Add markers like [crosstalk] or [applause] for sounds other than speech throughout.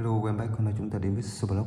Hello, welcome back. Hôm nay chúng ta đến với Superblog.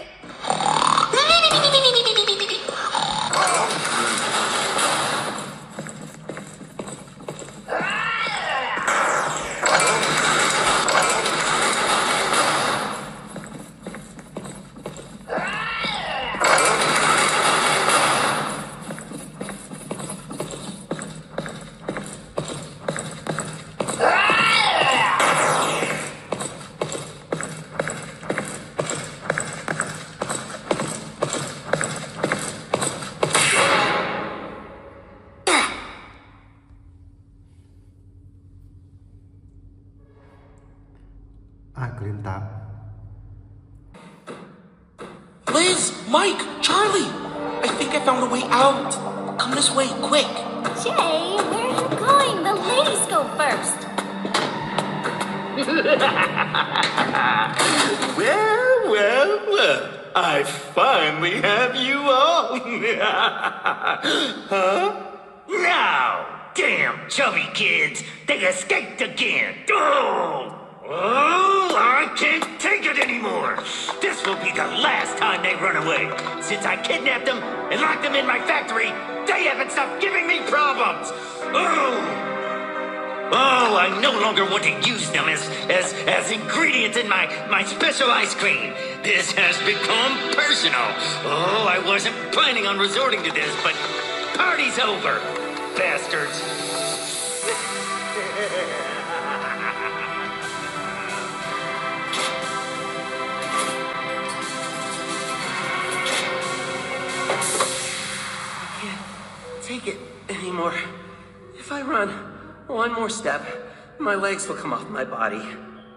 Will come off my body.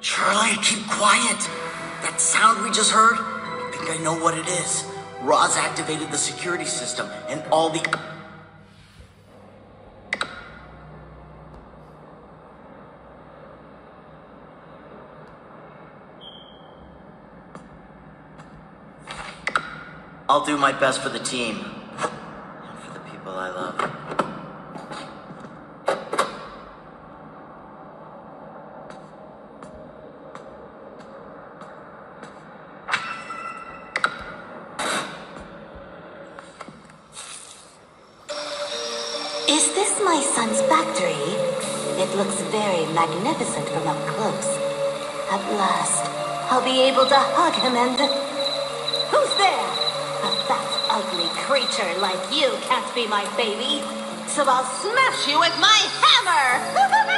Charlie, keep quiet. That sound we just heard, I think I know what it is. Roz activated the security system and all the. I'll do my best for the team. Able to hug him and. Who's there? A fat, ugly creature like you can't be my baby. So I'll smash you with my hammer! [laughs]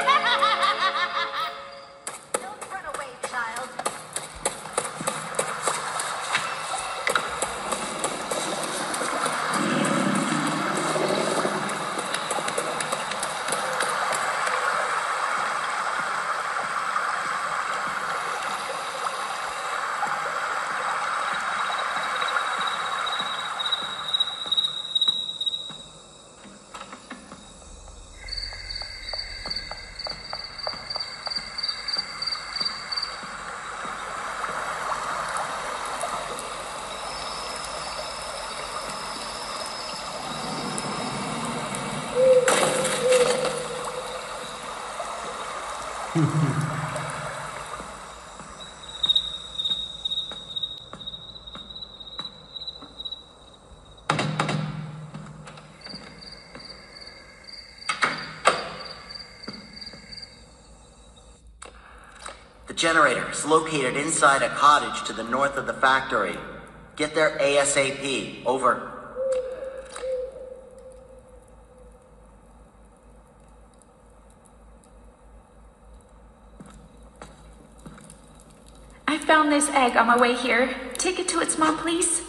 The generator is located inside a cottage to the north of the factory. Get there ASAP. Over. I found this egg on my way here. Take it to its mom, please.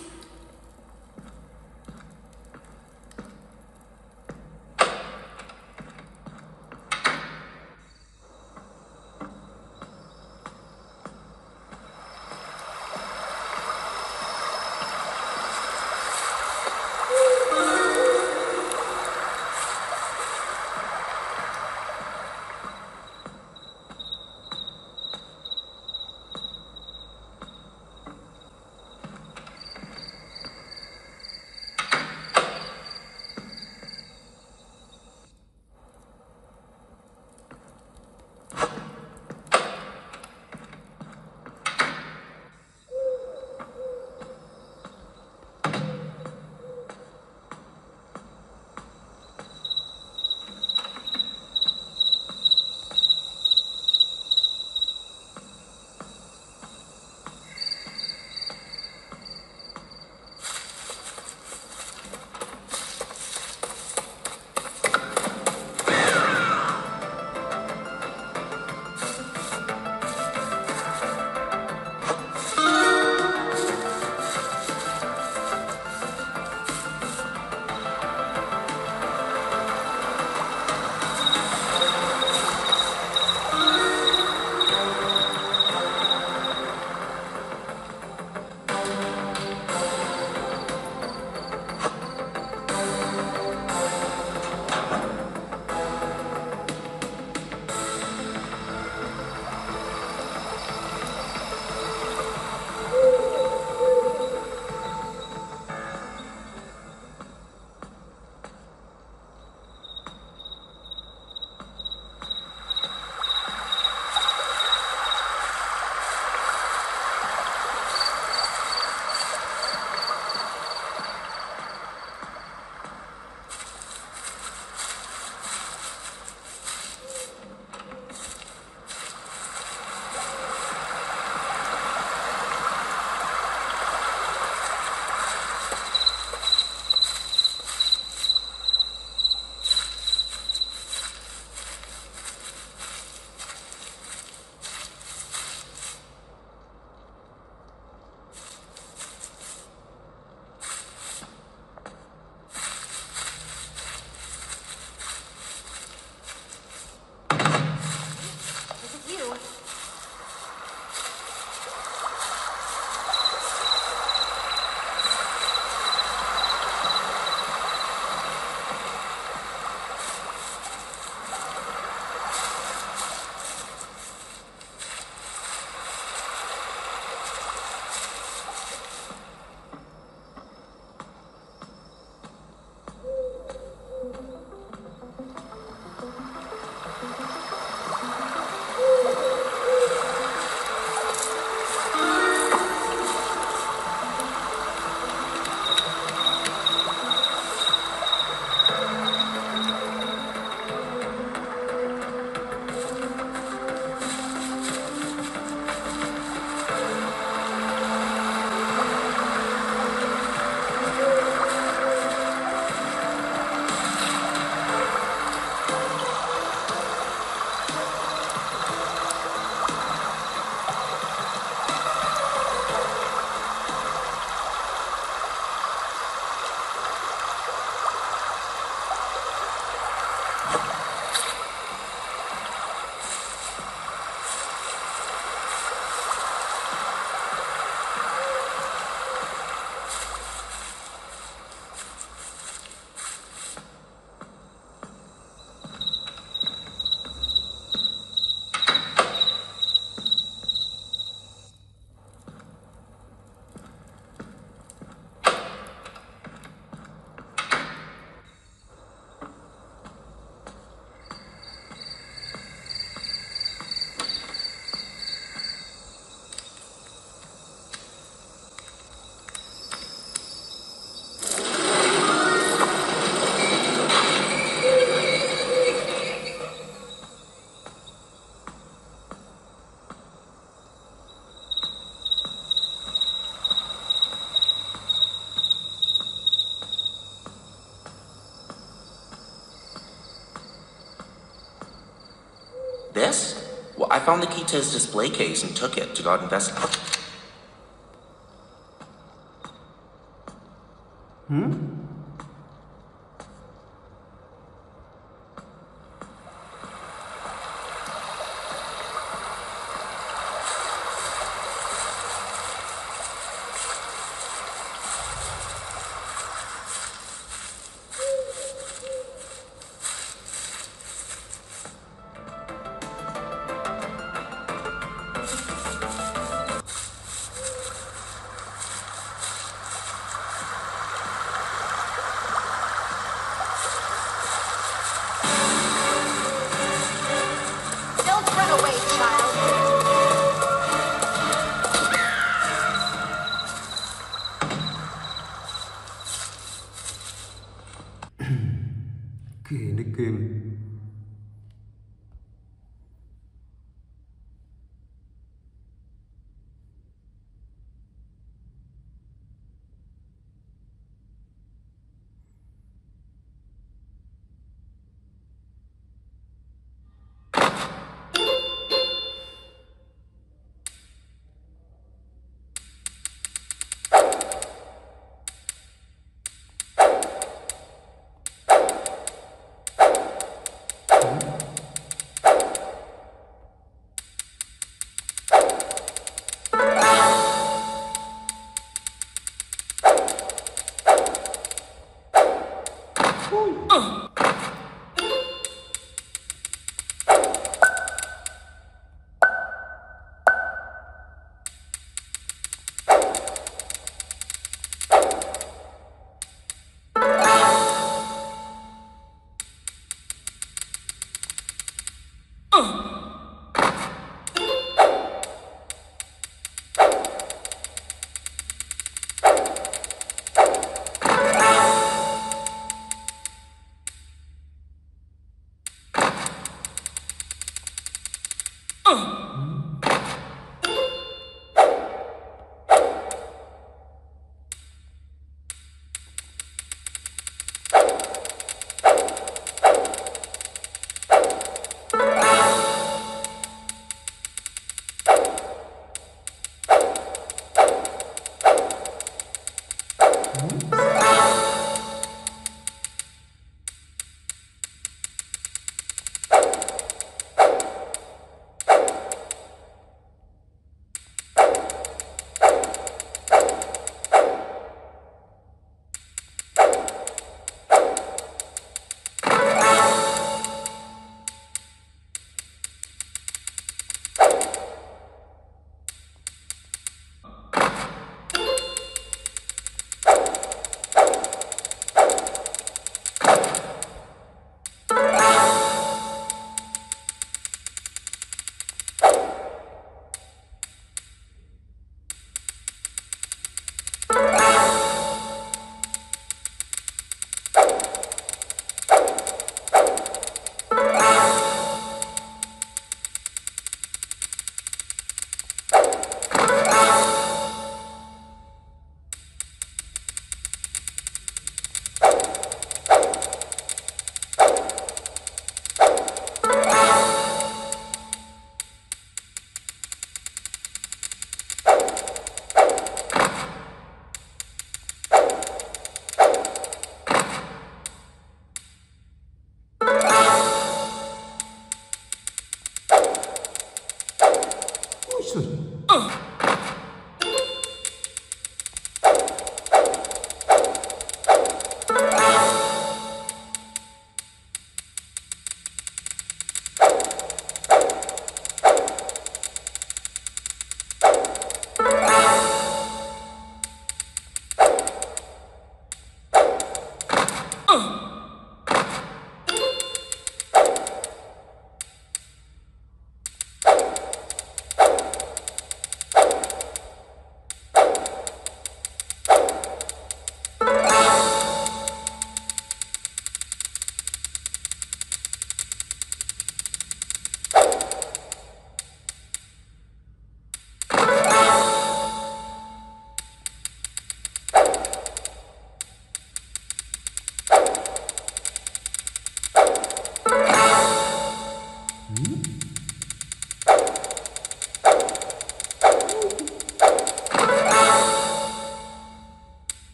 This? Well, I found the key to his display case and took it to go out investigate. Don't Come!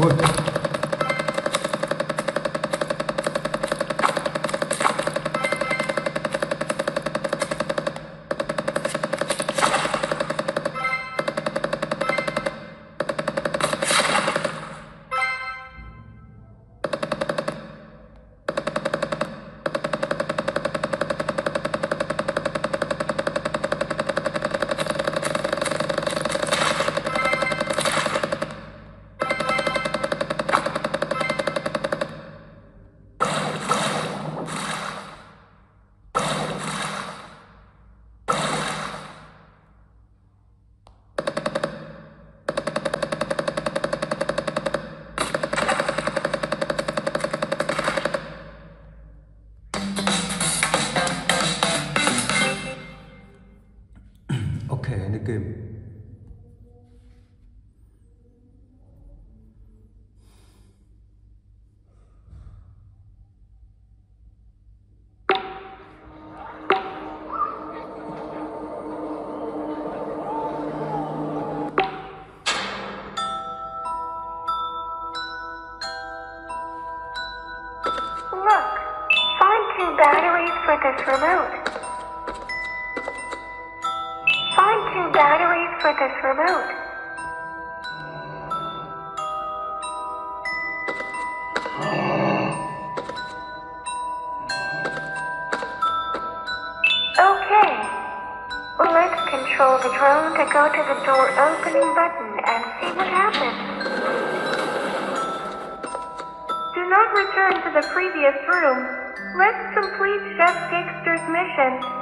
Вот. Drone to go to the door opening button and see what happens. Do not return to the previous room. Let's complete Chef Dexter's mission.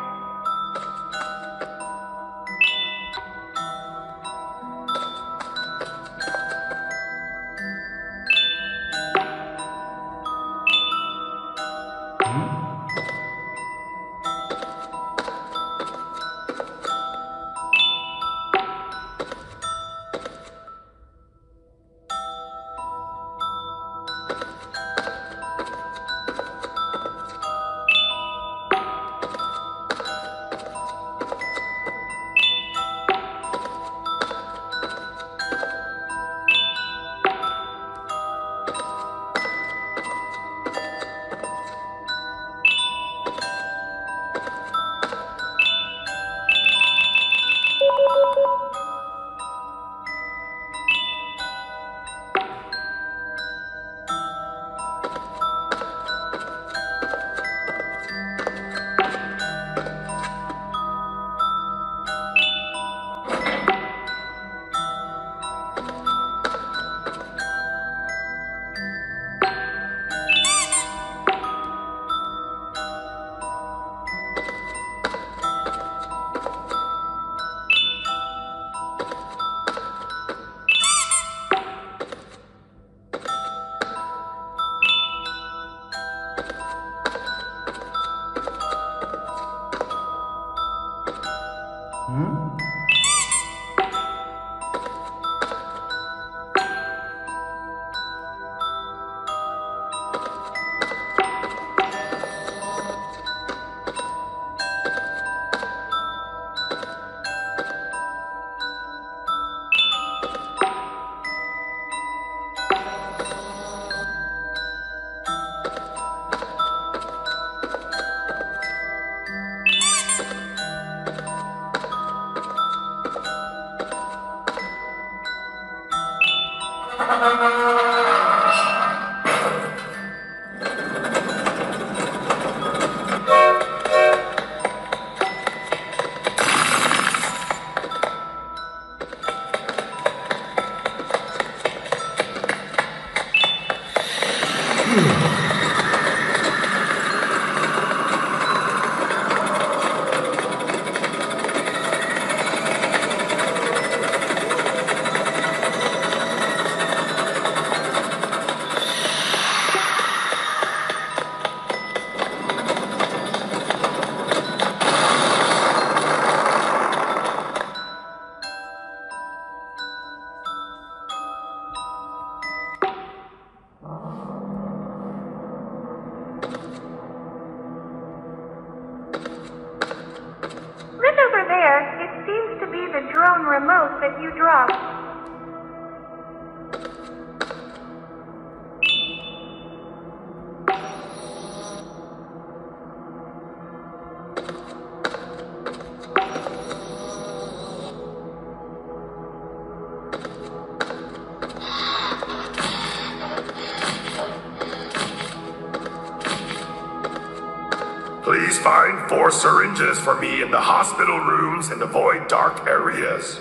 Please find four syringes for me in the hospital rooms and avoid dark areas.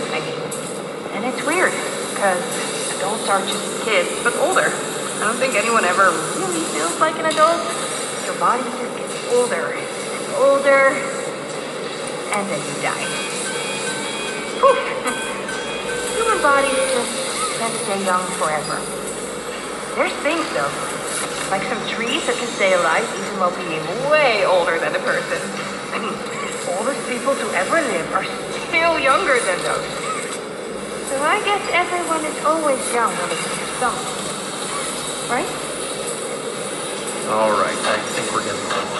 it's weird, because adults are just kids, but older. I don't think anyone ever really feels like an adult. Your body just gets older and older, and then you die. Poof! [laughs] Human bodies just can't stay young forever. There's things though, like some trees that can stay alive even while being way older than a person. I mean, the oldest people to ever live are still younger than those. So I guess everyone is always young when it comes. Right? All right, I think we're getting track.